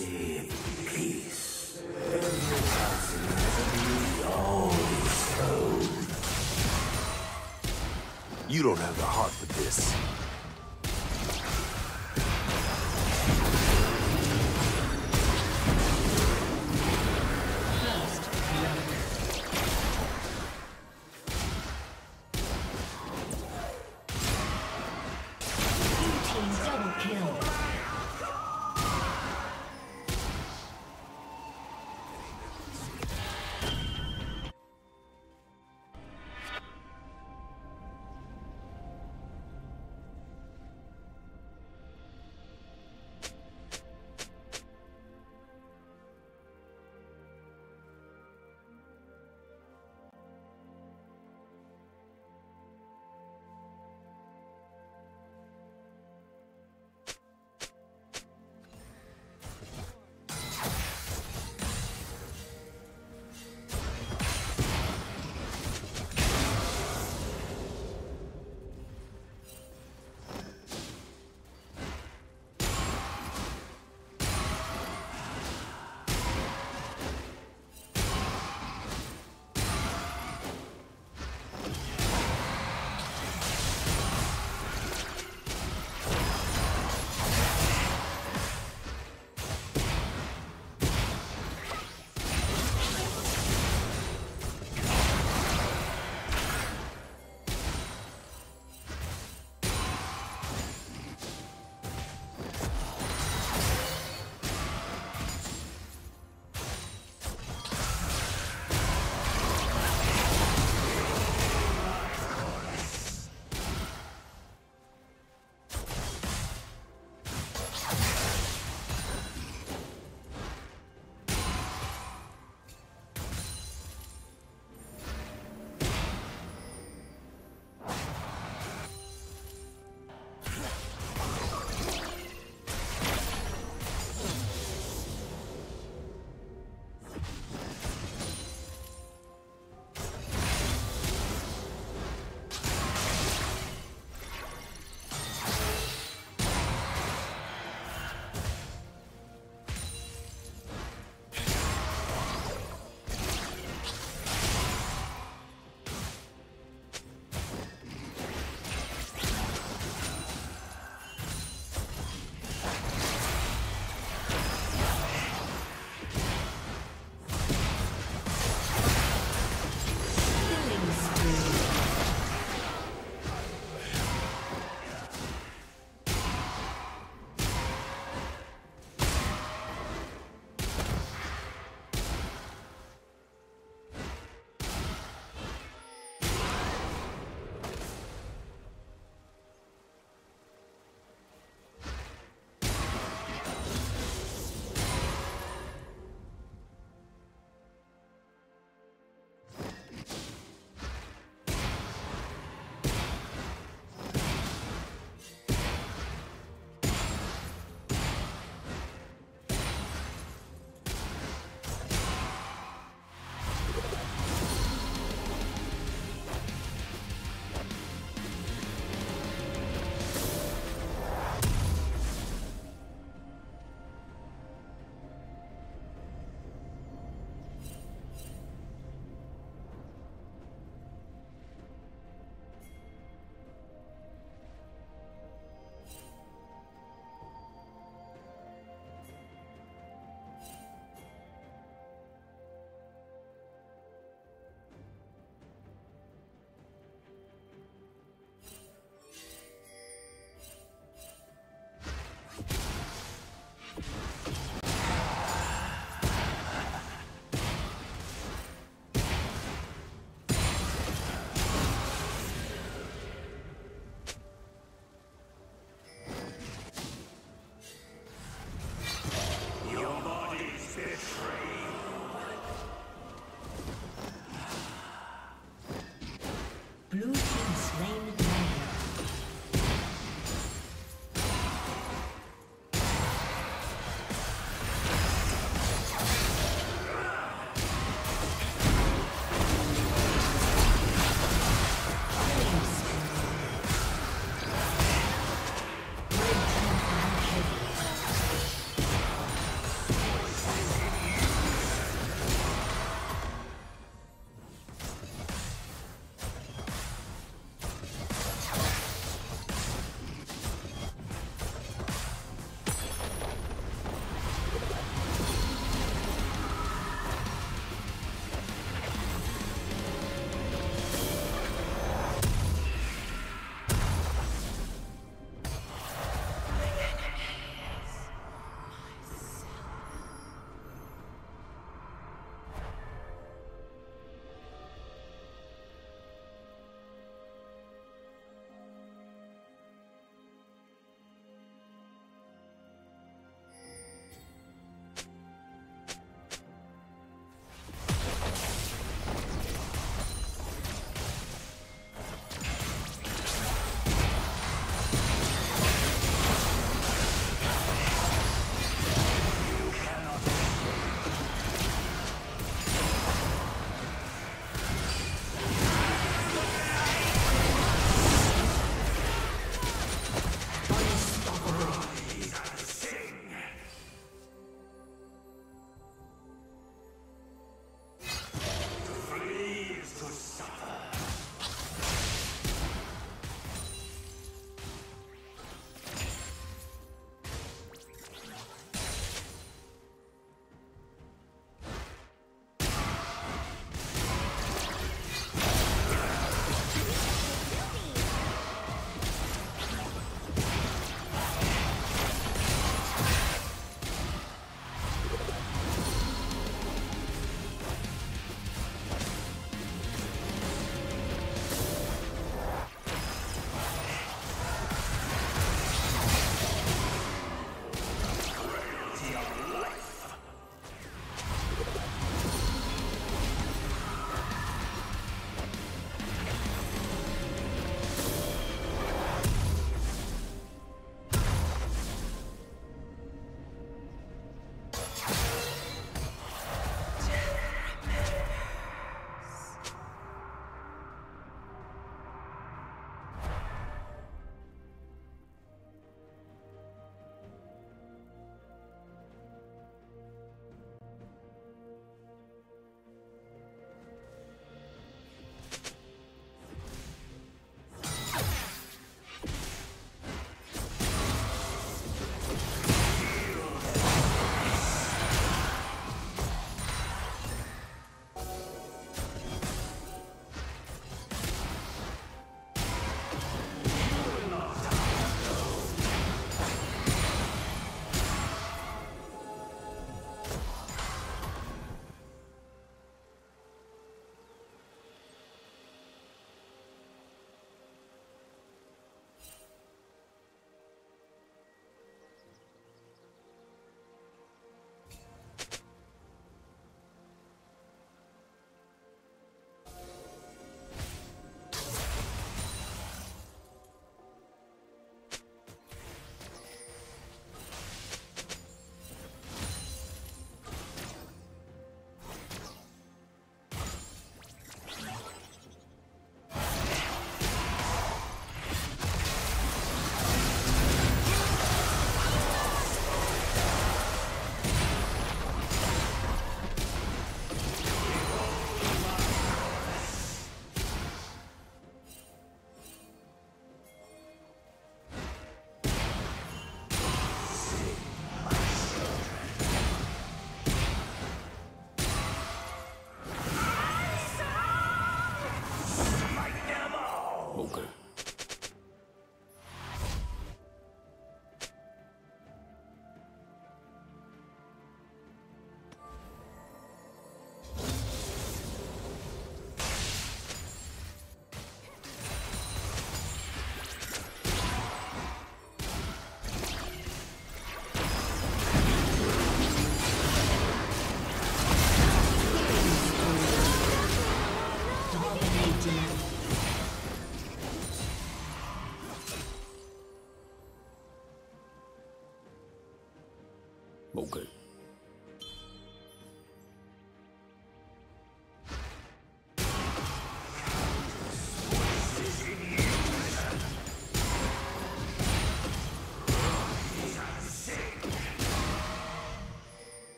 You don't have the heart for this.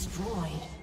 Destroyed.